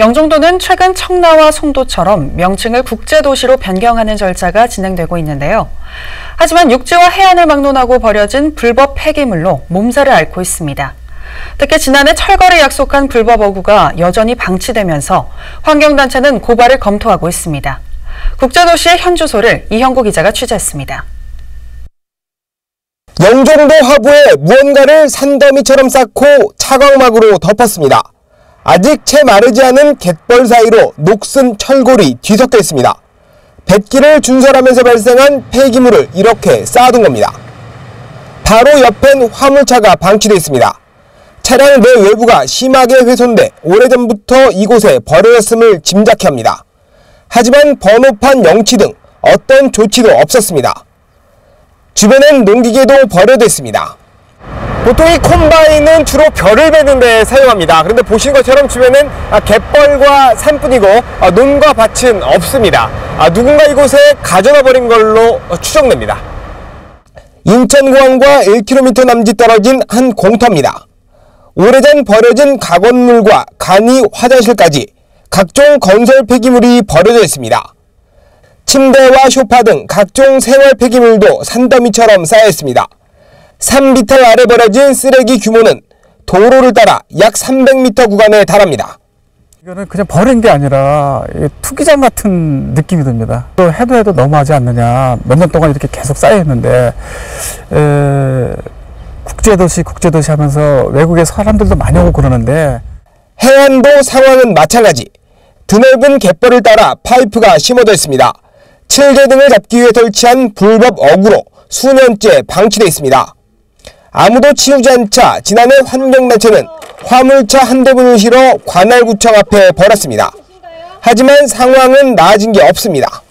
영종도는 최근 청라와 송도처럼 명칭을 국제도시로 변경하는 절차가 진행되고 있는데요. 하지만 육지와 해안을 막론하고 버려진 불법 폐기물로 몸살을 앓고 있습니다. 특히 지난해 철거를 약속한 불법 어구가 여전히 방치되면서 환경단체는 고발을 검토하고 있습니다. 국제도시의 현 주소를 이형구 기자가 취재했습니다. 영종도 하부에 무언가를 산더미처럼 쌓고 차광막으로 덮었습니다. 아직 채 마르지 않은 갯벌 사이로 녹슨 철골이 뒤섞여 있습니다. 뱃길을 준설하면서 발생한 폐기물을 이렇게 쌓아둔 겁니다. 바로 옆엔 화물차가 방치되어 있습니다. 차량 내 외부가 심하게 훼손돼 오래전부터 이곳에 버려졌음을 짐작해 합니다. 하지만 번호판 영치 등 어떤 조치도 없었습니다. 주변엔 농기계도 버려져 있습니다. 보통 이 콤바인은 주로 벼를 베는 데 사용합니다. 그런데 보시는 것처럼 주변엔 아, 갯벌과 산뿐이고 아, 논과 밭은 없습니다. 아, 누군가 이곳에 가져가 버린 걸로 추정됩니다. 인천공항과 1km 남짓 떨어진 한 공터입니다. 오래전 버려진 가건물과 간이 화장실까지 각종 건설 폐기물이 버려져 있습니다. 침대와 소파 등 각종 생활 폐기물도 산더미처럼 쌓여 있습니다. 3m 아래 버려진 쓰레기 규모는 도로를 따라 약 300m 구간에 달합니다. 이거는 그냥 버린 게 아니라 투기장 같은 느낌이 듭니다. 또 해도 해도 너무하지 않느냐. 몇 년 동안 이렇게 계속 쌓여 있는데 에, 국제도시 국제도시 하면서 외국의 사람들도 많이 오고 그러는데 해안도 상황은 마찬가지. 드넓은 갯벌을 따라 파이프가 심어져 있습니다. 칠개 등을 잡기 위해 설치한 불법 어구로 수년째 방치되어 있습니다. 아무도 치우지 않자 지난해 환경단체는 화물차 한 대분을 실어 관할구청 앞에 버렸습니다. 하지만 상황은 나아진 게 없습니다.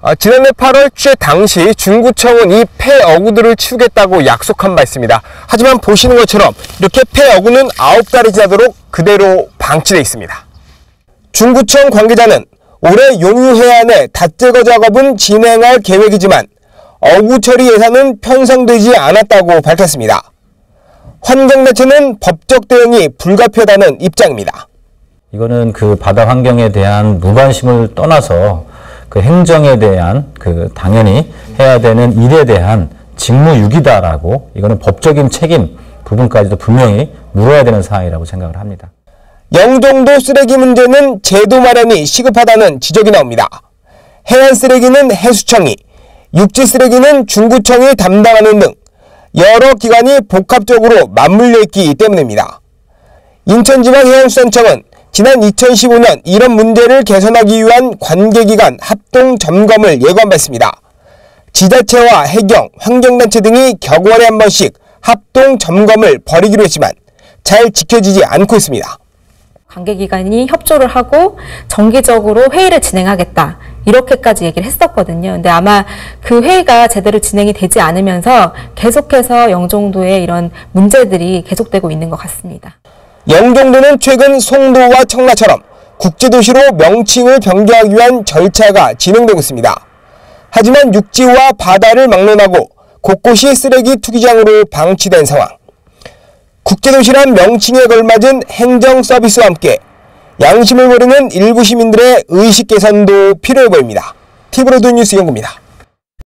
아, 지난해 8월 취재 당시 중구청은 이 폐어구들을 치우겠다고 약속한 바 있습니다. 하지만 보시는 것처럼 이렇게 폐어구는 9달이 지나도록 그대로 방치되어 있습니다. 중구청 관계자는 올해 용유 해안에 닷제거 작업은 진행할 계획이지만 어구 처리 예산은 편성되지 않았다고 밝혔습니다. 환경단체는 법적 대응이 불가피하다는 입장입니다. 이거는 그 바다 환경에 대한 무관심을 떠나서 그 행정에 대한 그 당연히 해야 되는 일에 대한 직무유기다라고 이거는 법적인 책임 부분까지도 분명히 물어야 되는 사항이라고 생각을 합니다. 영종도 쓰레기 문제는 제도 마련이 시급하다는 지적이 나옵니다. 해안 쓰레기는 해수청이, 육지 쓰레기는 중구청이 담당하는 등 여러 기관이 복합적으로 맞물려 있기 때문입니다. 인천지방해양수산청은 지난 2015년 이런 문제를 개선하기 위한 관계기관 합동 점검을 예고한 바 있습니다. 지자체와 해경, 환경단체 등이 격월에 한 번씩 합동 점검을 벌이기로 했지만 잘 지켜지지 않고 있습니다. 관계기관이 협조를 하고 정기적으로 회의를 진행하겠다. 이렇게까지 얘기를 했었거든요. 근데 아마 그 회의가 제대로 진행이 되지 않으면서 계속해서 영종도에 이런 문제들이 계속되고 있는 것 같습니다. 영종도는 최근 송도와 청라처럼 국제도시로 명칭을 변경하기 위한 절차가 진행되고 있습니다. 하지만 육지와 바다를 막론하고 곳곳이 쓰레기 투기장으로 방치된 상황. 국제도시란 명칭에 걸맞은 행정 서비스와 함께 양심을 모르는 일부 시민들의 의식 개선도 필요해 보입니다. 티브로드 뉴스 연구입니다.